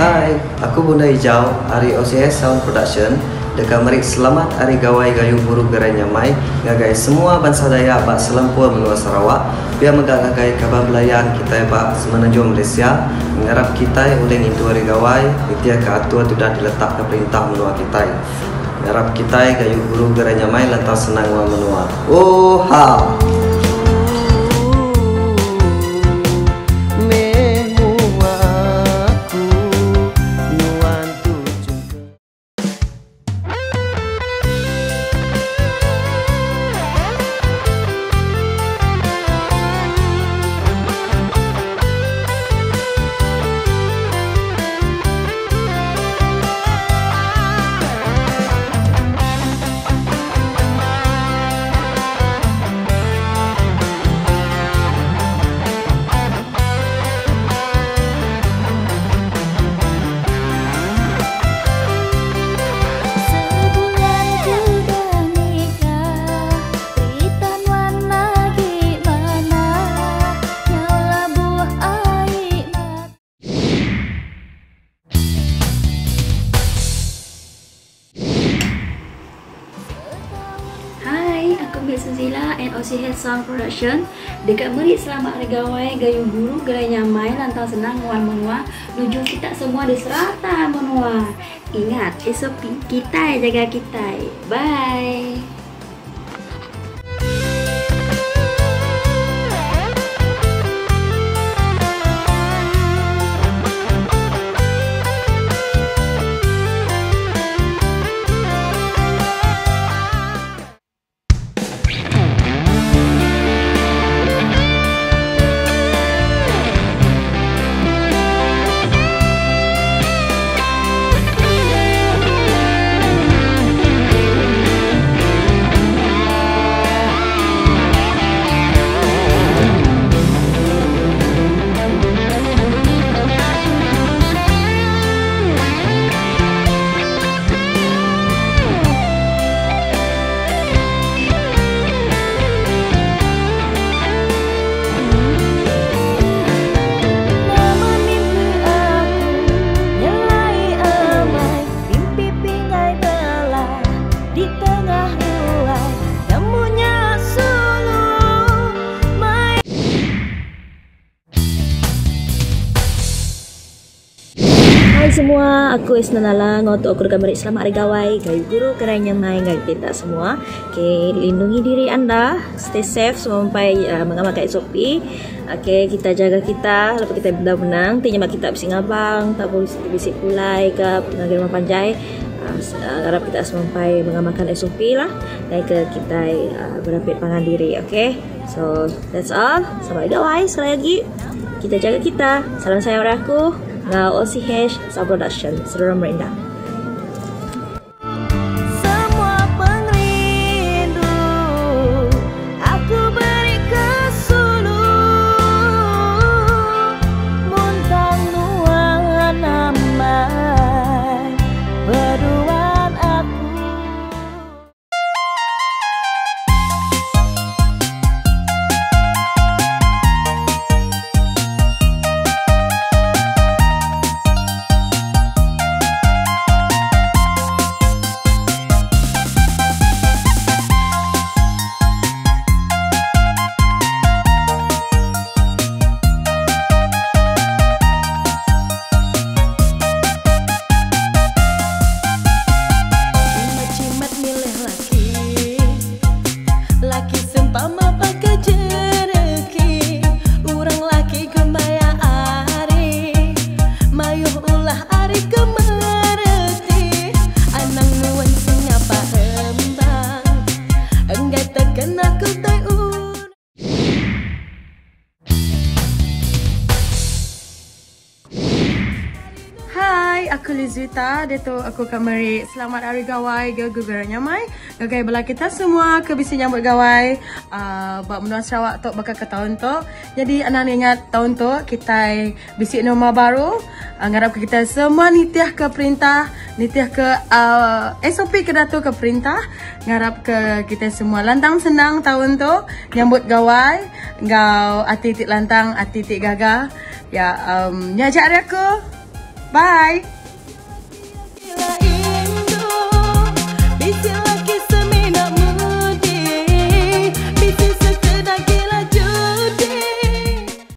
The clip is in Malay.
Hai, aku Bunda Hijau, Ari OCS Sound Production. Dekat merik selamat Hari Gawai Gayu Buru Gerai Nyamai. Ngagai semua bangsa daya bak selempur menua Sarawak. Biar menggagagai kabar belayan kita bak semenanjung Malaysia. Mengharap kita oleh itu Hari Gawai Itia ke atur sudah diletak ke perintah menua kita. Mengharap kita Gayu Buru Gerai Nyamai lantas senang menua. Oh ha! Suzila and OCH Sound Production. Dekat Merit Selamat Hari Gawai Gayu Guru Gerai Nyamai Lantang Senang Wan Menua Nuju kita semua di serata Menua. Ingat SOP kita jaga kita Bye semua, aku Esna Nala Ngotok aku merik selamat hari gawai. Gayu guru kerana main gayu kita semua. Okay, lindungi diri anda. Stay safe sampai uh, mengamalkan SOP Okay, kita jaga kita. Lepas kita dah menang Tinya kita bisik ngabang Tak boleh bisik pulai ke Pengajar rumah panjai. Uh, Harap kita sampai mengamalkan SOP lah. Dan ke kita uh, berapit pangan diri Okay, so that's all. Sampai gawai sekali lagi. Kita jaga kita. Salam sayang dari aku Now, all si Hesh sa production, si Roma Rina. Aku Lizuita. Dia tu aku akan beri selamat hari gawai ke guguran nyamai. Gagai bela kita semua ke bisi nyambut gawai. Uh, buat menua Sarawak tu bakal ke tahun tu. Jadi anak ingat tahun tu kita bisi nama baru. Uh, ngarap kita semua nitiah ke perintah. Nitiah ke uh, SOP ke datu ke perintah. Ngarap ke kita semua lantang senang tahun tu. Nyambut gawai. Ngau ati tik lantang, ati tik gagah. Ya, um, nyajak aku. Bye.